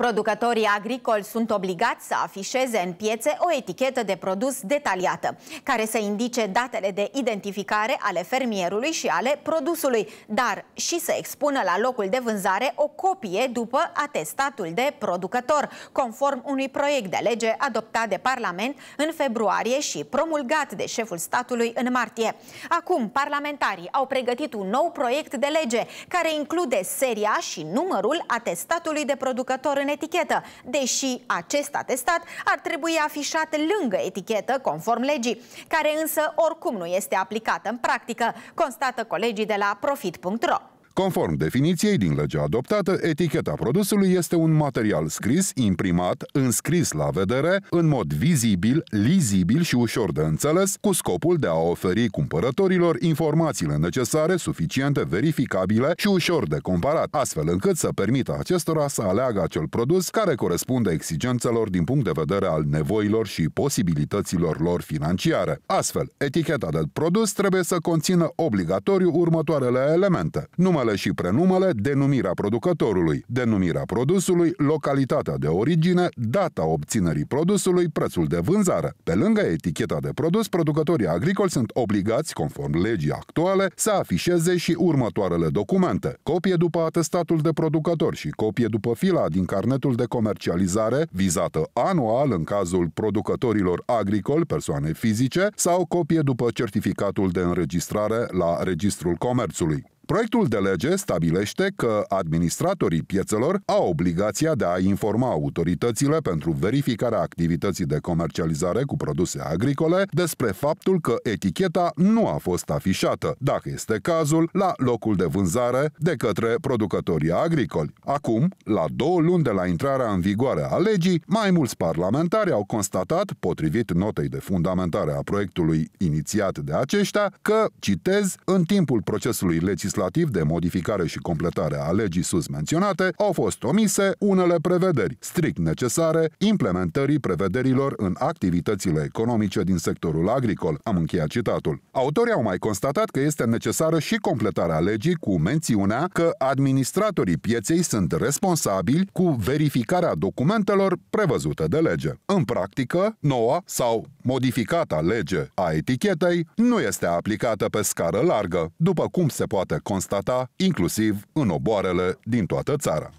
Producătorii agricoli sunt obligați să afișeze în piețe o etichetă de produs detaliată, care să indice datele de identificare ale fermierului și ale produsului, dar și să expună la locul de vânzare o copie după atestatul de producător, conform unui proiect de lege adoptat de Parlament în februarie și promulgat de șeful statului în martie. Acum, parlamentarii au pregătit un nou proiect de lege care include seria și numărul atestatului de producător în etichetă, deși acest atestat ar trebui afișat lângă etichetă, conform legii, care însă oricum nu este aplicată în practică, constată colegii de la Profit.ro. Conform definiției din legea adoptată, eticheta produsului este un material scris, imprimat, înscris la vedere, în mod vizibil, lizibil și ușor de înțeles, cu scopul de a oferi cumpărătorilor informațiile necesare, suficiente, verificabile și ușor de comparat, astfel încât să permită acestora să aleagă acel produs care corespunde exigențelor din punct de vedere al nevoilor și posibilităților lor financiare. Astfel, eticheta de produs trebuie să conțină obligatoriu următoarele elemente. Numele numele și prenumele, denumirea producătorului, denumirea produsului, localitatea de origine, data obținerii produsului, prețul de vânzare. Pe lângă eticheta de produs, producătorii agricoli sunt obligați, conform legii actuale, să afișeze și următoarele documente. Copie după atestatul de producător și copie după fila din carnetul de comercializare, vizată anual în cazul producătorilor agricoli, persoane fizice, sau copie după certificatul de înregistrare la Registrul Comerțului. Proiectul de lege stabilește că administratorii piețelor au obligația de a informa autoritățile pentru verificarea activității de comercializare cu produse agricole despre faptul că eticheta nu a fost afișată, dacă este cazul, la locul de vânzare de către producătorii agricoli. Acum, la două luni de la intrarea în vigoare a legii, mai mulți parlamentari au constatat, potrivit notei de fundamentare a proiectului inițiat de aceștia, că, citez, în timpul procesului legislativ legislativ de modificare și completare a legii sus menționate, au fost omise unele prevederi strict necesare implementării prevederilor în activitățile economice din sectorul agricol. Am încheiat citatul. Autorii au mai constatat că este necesară și completarea legii cu mențiunea că administratorii pieței sunt responsabili cu verificarea documentelor prevăzute de lege. În practică, noua sau modificata lege a etichetei nu este aplicată pe scară largă, după cum se poate constata inclusiv în oboarele din toată țara.